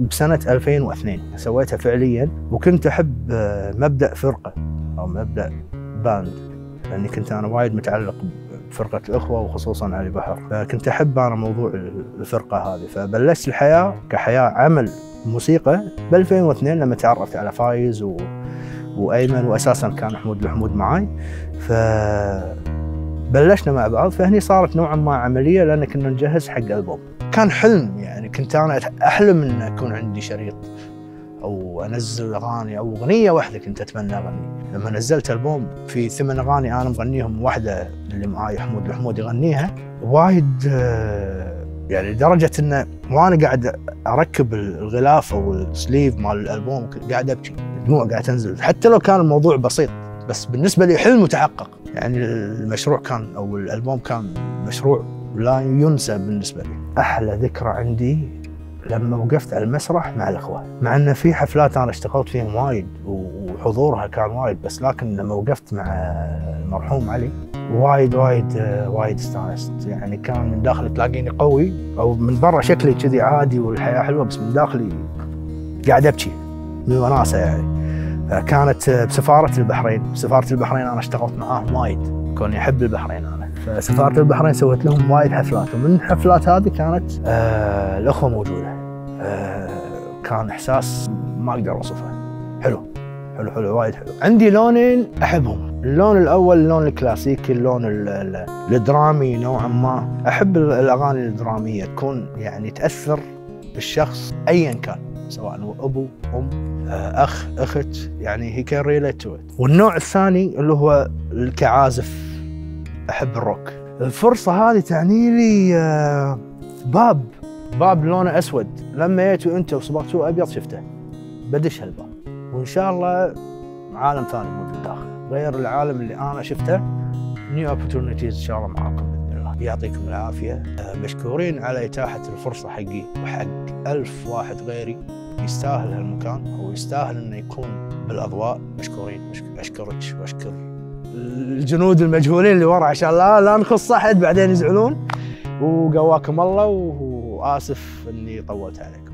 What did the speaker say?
بسنة 2002 سويتها فعليا وكنت أحب آه، مبدأ فرقة أو مبدأ band لأني كنت أنا وايد متعلق بفرقة الأخوة وخصوصا علي بحر. فكنت أحب أنا موضوع الفرقة هذه. فبلشت الحياة كحياة عمل موسيقى ب 2002 لما تعرفت على فايز و... وأيمن واساسا كان حمود الحمود معاي. ف بلشنا مع بعض فهني صارت نوعا ما عملية لأن كنا نجهز حق ألبوم. كان حلم يعني كنت أنا أحلم ان اكون عندي شريط أو أنزل أغاني أو أغنية واحدة كنت أتمنى أغني. لما نزلت ألبوم في ثمان أغاني أنا مغنيهم واحدة اللي معاي حمود الحمود يغنيها. وايد آه، يعني لدرجة انه وأنا قاعد أركب الغلاف أو السليف مال الألبوم قاعد أبكي دموع قاعد تنزل. حتى لو كان الموضوع بسيط بس بالنسبة لي حلم متحقق. يعني المشروع كان أو الألبوم كان مشروع. لا ينسى بالنسبة لي. أحلى ذكرى عندي لما وقفت على المسرح مع الاخوه مع إن في حفلات أنا اشتغلت فيهم وايد وحضورها كان وايد بس لكن لما وقفت مع المرحوم علي وايد وايد وايد استانست. يعني كان من داخلي تلاقيني قوي أو من برا شكلي كذي عادي والحياة حلوة بس من داخلي قاعد أبكي من وناسه يعني. كانت بسفارة البحرين. سفارة البحرين أنا اشتغلت معاهم وايد. كوني أحب البحرين أنا. فسفارة البحرين سويت لهم وايد حفلات. ومن الحفلات هذه كانت آه الأخوة موجودة. آه كان إحساس ما أقدر أوصفه. حلو. حلو حلو وايد حلو. عندي لونين أحبهم. اللون الأول اللون الكلاسيكي اللون الدرامي نوعا ما. أحب الأغاني الدرامية. تكون يعني تأثر بالشخص ايا كان. سواء هو أبو أم أخ أخت يعني هي can relate والنوع الثاني اللي هو كعازف أحب الروك. الفرصة هذه تعني لي آه، باب. باب لونه أسود. لما جيت أنت وصبغتوه أبيض شفته. بدش هالباب. وإن شاء الله عالم ثاني موجود داخل غير العالم اللي أنا شفته. new opportunities إن شاء الله معاكم. يعطيكم العافية. آه، مشكورين على إتاحة الفرصة حقي وحق ألف واحد غيري يستاهل هالمكان ويستاهل إنه يكون بالأضواء. مشكورين اشكرك واشكر الجنود المجهولين اللي ورا عشان لا لا نخص أحد بعدين يزعلون. وقواكم الله وآسف إني طولت عليكم.